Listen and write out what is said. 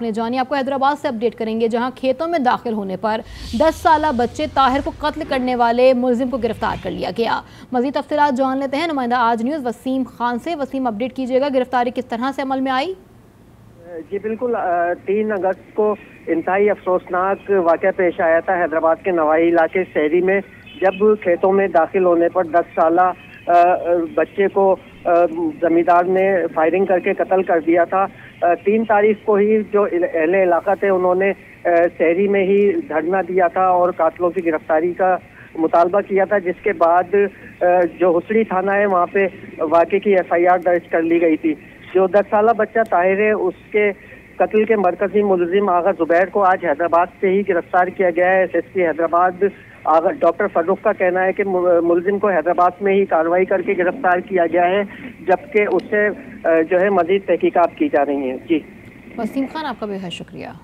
आपने जानी आपको हैदराबाद से अपडेट करेंगे, जहाँ खेतों में दाखिल होने पर 10 साल बच्चे ताहिर को कत्ल करने वाले मुलजिम को गिरफ़्तार कर लिया गया। मजीद तफसलत जान लेते हैं। नुमाइंदा आज न्यूज़ वसीम खान से। वसीम, अपडेट कीजिएगा, गिरफ्तारी किस तरह से अमल में आई? जी, बिल्कुल तीन अगस्त को इंतहाई अफसोसनाक वाक़ पेश आया था हैदराबाद के नवाई इलाके शहरी में, जब खेतों में दाखिल होने पर दस साल बच्चे को जमींदार ने फायरिंग करके कत्ल कर दिया था। तीन तारीख को ही जो अहले इलाका थे, उन्होंने शहरी में ही धरना दिया था और कातलों की गिरफ्तारी का मुतालबा किया था, जिसके बाद जो हुसड़ी थाना है, वहाँ पे वाक़े की एफआईआर दर्ज कर ली गई थी। जो दस साल बच्चा ताहिर है, उसके कत्ल के मरकजी मुलजिम आगा जुबैर को आज हैदराबाद से ही गिरफ़्तार किया गया है। एसएसपी हैदराबाद आगा, डॉक्टर फरूख का कहना है कि मुलजिम को हैदराबाद में ही कार्रवाई करके गिरफ़्तार किया गया है, जबकि उससे जो है मजीद तहकीकत की जा रही है। जी। वसीम खान, आपका बेहद शुक्रिया।